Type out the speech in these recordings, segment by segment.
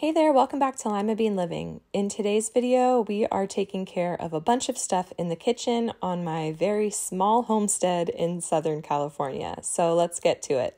Hey there, welcome back to Limabean Living. In today's video, we are taking care of a bunch of stuff in the kitchen on my very small homestead in Southern California. So let's get to it.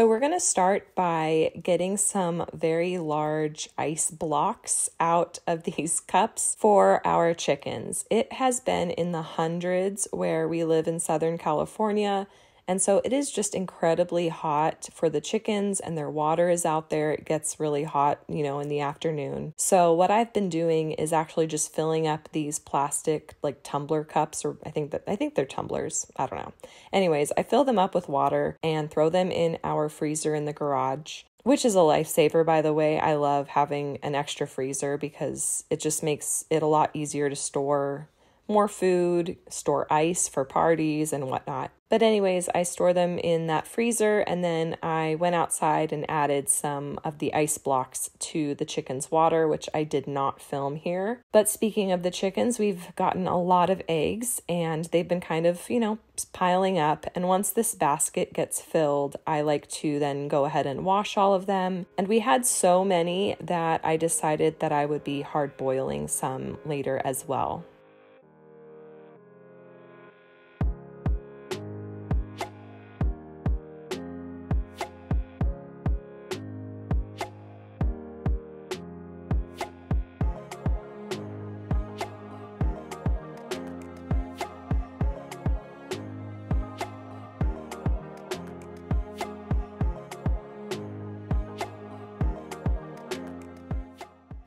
So we're going to start by getting some very large ice blocks out of these cups for our chickens. It has been in the hundreds where we live in Southern California and so it is just incredibly hot for the chickens, and their water is out there. It gets really hot, you know, in the afternoon. So, what I've been doing is actually just filling up these plastic, like tumbler cups, or I think that I think they're tumblers. I don't know. Anyways, I fill them up with water and throw them in our freezer in the garage which is a lifesaver by the way. I love having an extra freezer because it just makes it a lot easier to store more food, store ice for parties and whatnot. But, anyways, I store them in that freezer and then I went outside and added some of the ice blocks to the chicken's water, which I did not film here. But speaking of the chickens, we've gotten a lot of eggs and they've been kind of, you know, piling up. And once this basket gets filled, I like to then go ahead and wash all of them. And we had so many that I decided that I would be hard boiling some later as well.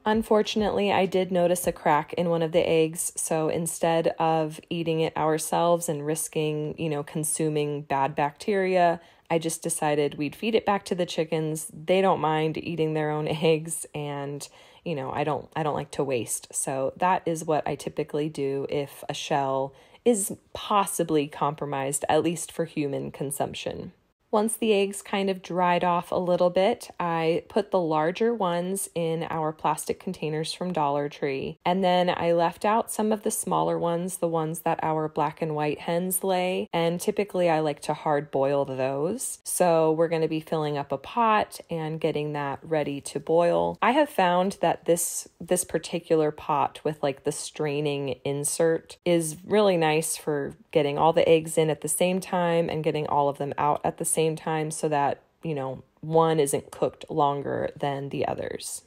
Unfortunately, I did notice a crack in one of the eggs, so instead of eating it ourselves and risking, you know, consuming bad bacteria, I just decided we'd feed it back to the chickens. They don't mind eating their own eggs and, you know, I don't I don't like to waste. So that is what I typically do if a shell is possibly compromised at least for human consumption. Once the eggs kind of dried off a little bit, I put the larger ones in our plastic containers from Dollar Tree. And then I left out some of the smaller ones, the ones that our black and white hens lay. And typically I like to hard boil those. So we're going to be filling up a pot and getting that ready to boil. I have found that this this particular pot with like the straining insert is really nice for getting all the eggs in at the same time and getting all of them out at the same same time so that, you know, one isn't cooked longer than the others.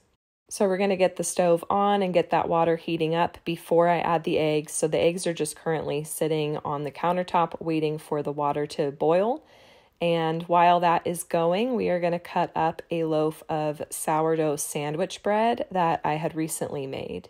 So we're going to get the stove on and get that water heating up before I add the eggs. So the eggs are just currently sitting on the countertop waiting for the water to boil. And while that is going, we are going to cut up a loaf of sourdough sandwich bread that I had recently made.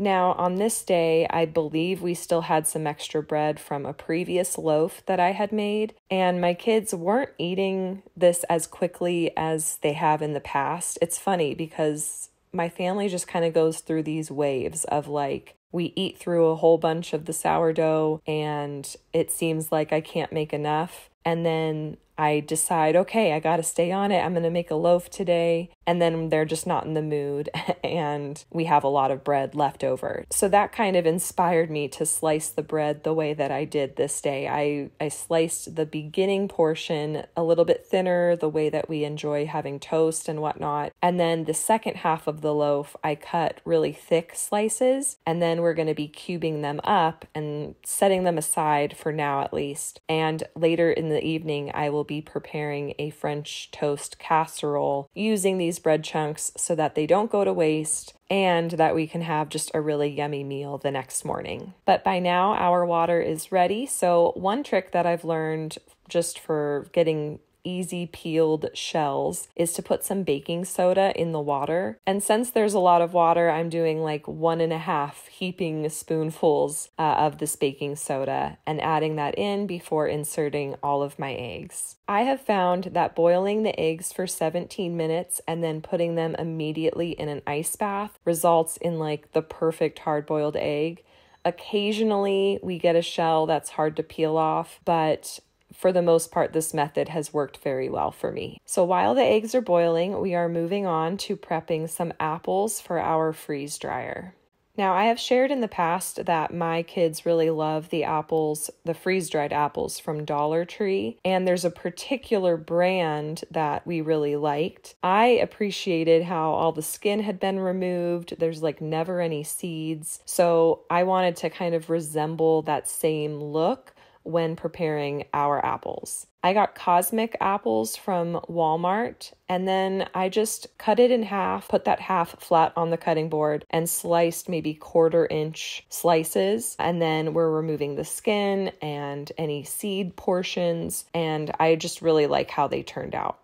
Now, on this day, I believe we still had some extra bread from a previous loaf that I had made, and my kids weren't eating this as quickly as they have in the past. It's funny because my family just kind of goes through these waves of like, we eat through a whole bunch of the sourdough, and it seems like I can't make enough. And then I decide, okay, I got to stay on it. I'm going to make a loaf today. And then they're just not in the mood and we have a lot of bread left over. So that kind of inspired me to slice the bread the way that I did this day. I, I sliced the beginning portion a little bit thinner, the way that we enjoy having toast and whatnot. And then the second half of the loaf, I cut really thick slices. And then we're going to be cubing them up and setting them aside for now at least. And later in the evening, I will be preparing a French toast casserole using these bread chunks so that they don't go to waste and that we can have just a really yummy meal the next morning. But by now, our water is ready. So, one trick that I've learned just for getting easy peeled shells is to put some baking soda in the water. And since there's a lot of water, I'm doing like one and a half heaping spoonfuls uh, of this baking soda and adding that in before inserting all of my eggs. I have found that boiling the eggs for 17 minutes and then putting them immediately in an ice bath results in like the perfect hard boiled egg. Occasionally, we get a shell that's hard to peel off, but for the most part, this method has worked very well for me. So while the eggs are boiling, we are moving on to prepping some apples for our freeze dryer. Now, I have shared in the past that my kids really love the apples, the freeze dried apples from Dollar Tree, and there's a particular brand that we really liked. I appreciated how all the skin had been removed, there's like never any seeds, so I wanted to kind of resemble that same look when preparing our apples. I got cosmic apples from Walmart and then I just cut it in half, put that half flat on the cutting board, and sliced maybe quarter inch slices. And then we're removing the skin and any seed portions. And I just really like how they turned out.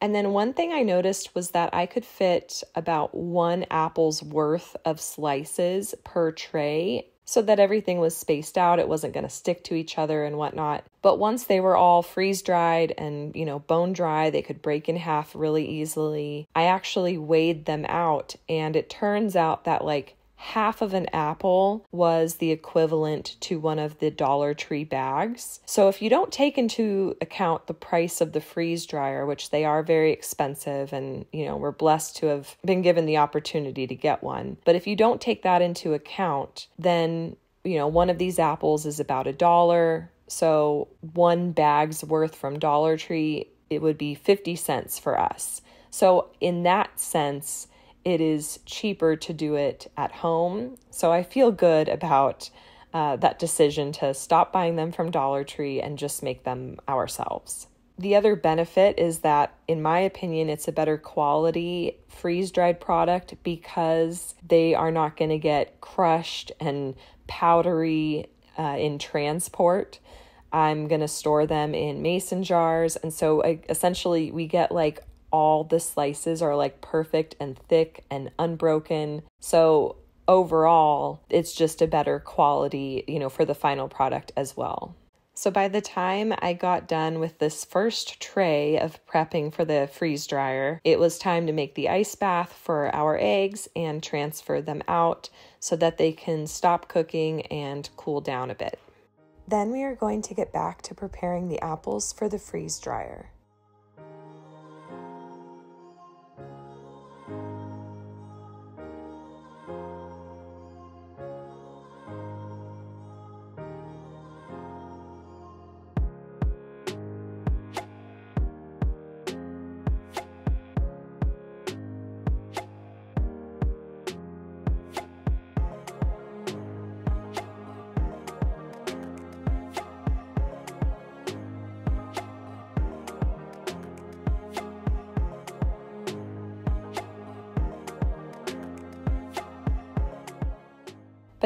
And then one thing I noticed was that I could fit about one apple's worth of slices per tray so that everything was spaced out. It wasn't going to stick to each other and whatnot. But once they were all freeze dried and, you know, bone dry, they could break in half really easily. I actually weighed them out, and it turns out that like half of an apple was the equivalent to one of the Dollar Tree bags. So if you don't take into account the price of the freeze dryer, which they are very expensive and, you know, we're blessed to have been given the opportunity to get one. But if you don't take that into account, then, you know, one of these apples is about a dollar. So one bag's worth from Dollar Tree, it would be 50 cents for us. So in that sense, it is cheaper to do it at home. So I feel good about uh, that decision to stop buying them from Dollar Tree and just make them ourselves. The other benefit is that, in my opinion, it's a better quality freeze dried product because they are not going to get crushed and powdery uh, in transport. I'm going to store them in mason jars. And so I, essentially, we get like all the slices are like perfect and thick and unbroken. So overall, it's just a better quality, you know, for the final product as well. So by the time I got done with this first tray of prepping for the freeze dryer, it was time to make the ice bath for our eggs and transfer them out so that they can stop cooking and cool down a bit. Then we are going to get back to preparing the apples for the freeze dryer.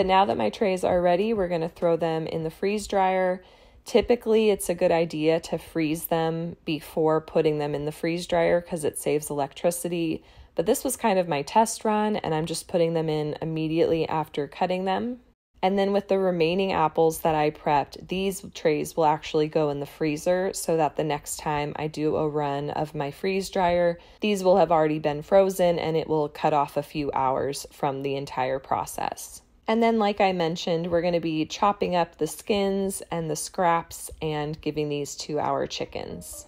But now that my trays are ready, we're going to throw them in the freeze dryer. Typically, it's a good idea to freeze them before putting them in the freeze dryer because it saves electricity. But this was kind of my test run, and I'm just putting them in immediately after cutting them. And then with the remaining apples that I prepped, these trays will actually go in the freezer so that the next time I do a run of my freeze dryer, these will have already been frozen and it will cut off a few hours from the entire process. And then, like I mentioned, we're going to be chopping up the skins and the scraps and giving these to our chickens.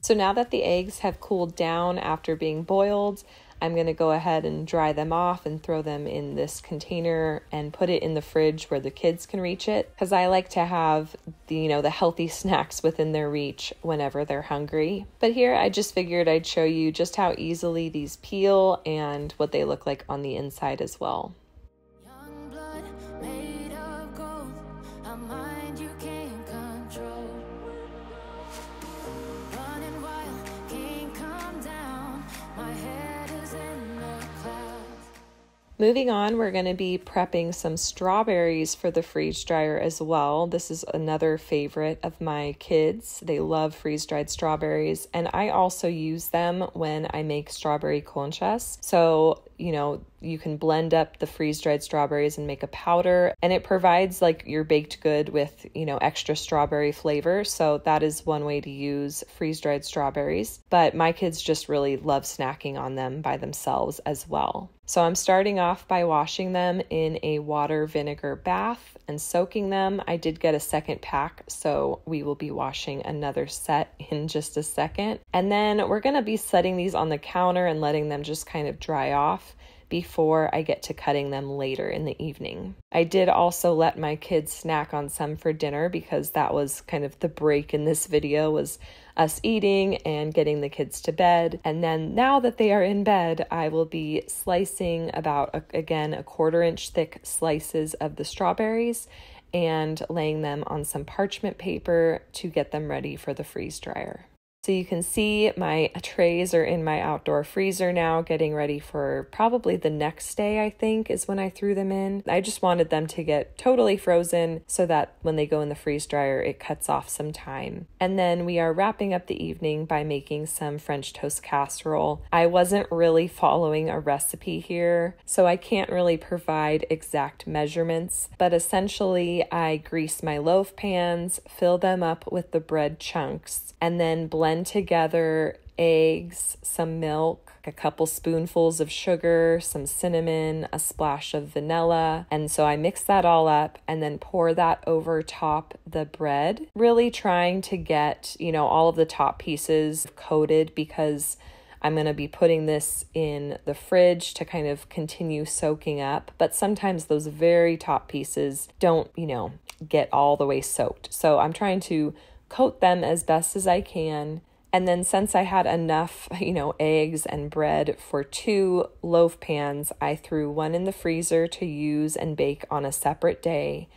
So now that the eggs have cooled down after being boiled, I'm going to go ahead and dry them off and throw them in this container and put it in the fridge where the kids can reach it because I like to have the you know the healthy snacks within their reach whenever they're hungry. But here I just figured I'd show you just how easily these peel and what they look like on the inside as well. Moving on, we're going to be prepping some strawberries for the freeze dryer as well. This is another favorite of my kids. They love freeze dried strawberries, and I also use them when I make strawberry conchas. So, you know, you can blend up the freeze dried strawberries and make a powder, and it provides like your baked good with, you know, extra strawberry flavor. So, that is one way to use freeze dried strawberries. But my kids just really love snacking on them by themselves as well. So I'm starting off by washing them in a water vinegar bath and soaking them. I did get a second pack, so we will be washing another set in just a second. And then we're to be setting these on the counter and letting them just kind of dry off before I get to cutting them later in the evening. I did also let my kids snack on some for dinner because that was kind of the break in this video was us eating and getting the kids to bed. And then now that they are in bed, I will be slicing about a, again a quarter inch thick slices of the strawberries and laying them on some parchment paper to get them ready for the freeze dryer. So you can see my trays are in my outdoor freezer now, getting ready for probably the next day, I think, is when I threw them in. I just wanted them to get totally frozen so that when they go in the freeze dryer, it cuts off some time. And then we are wrapping up the evening by making some French toast casserole. I wasn't really following a recipe here, so I can't really provide exact measurements, but essentially, I grease my loaf pans, fill them up with the bread chunks, and then blend blend together eggs, some milk, a couple spoonfuls of sugar, some cinnamon, a splash of vanilla. And so I mix that all up and then pour that over top the bread, really trying to get, you know, all of the top pieces coated because I'm going to be putting this in the fridge to kind of continue soaking up. But sometimes those very top pieces don't, you know, get all the way soaked. So I'm trying to coat them as best as I can. And then, since I had enough, you know, eggs and bread for two loaf pans, I threw one in the freezer to use and bake on a separate day.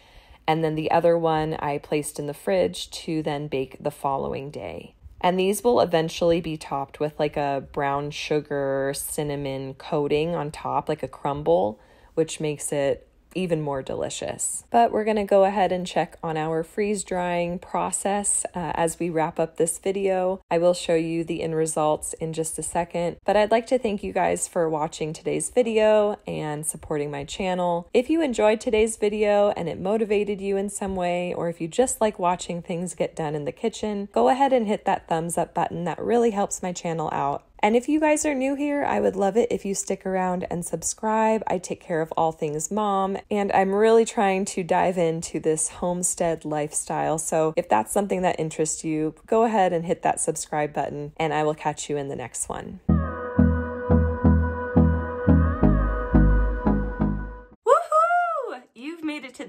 And then the other one I placed in the fridge to then bake the following day. And these will eventually be topped with like a brown sugar cinnamon coating on top, like a crumble, which makes it even more delicious. But we're going to go ahead and check on our freeze drying process uh, as we wrap up this video. I will show you the end results in just a second, but I'd like to thank you guys for watching today's video and supporting my channel. If you enjoyed today's video and it motivated you in some way, or if you just like watching things get done in the kitchen, go ahead and hit that thumbs up button. That really helps my channel out. And if you guys are new here, I would love it if you stick around and subscribe. I take care of all things mom, and I'm really trying to dive into this homestead lifestyle. So if that's something that interests you, go ahead and hit that subscribe button, and I will catch you in the next one.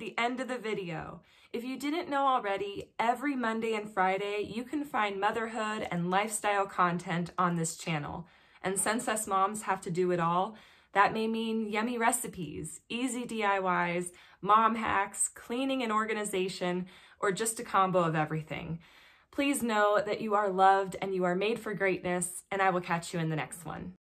The end of the video. If you didn't know already, every Monday and Friday, you can find motherhood and lifestyle content on this channel. And since us moms have to do it all, that may mean yummy recipes, easy DIYs, mom hacks, cleaning and organization, or just a combo of everything. Please know that you are loved and you are made for greatness, and I will catch you in the next one.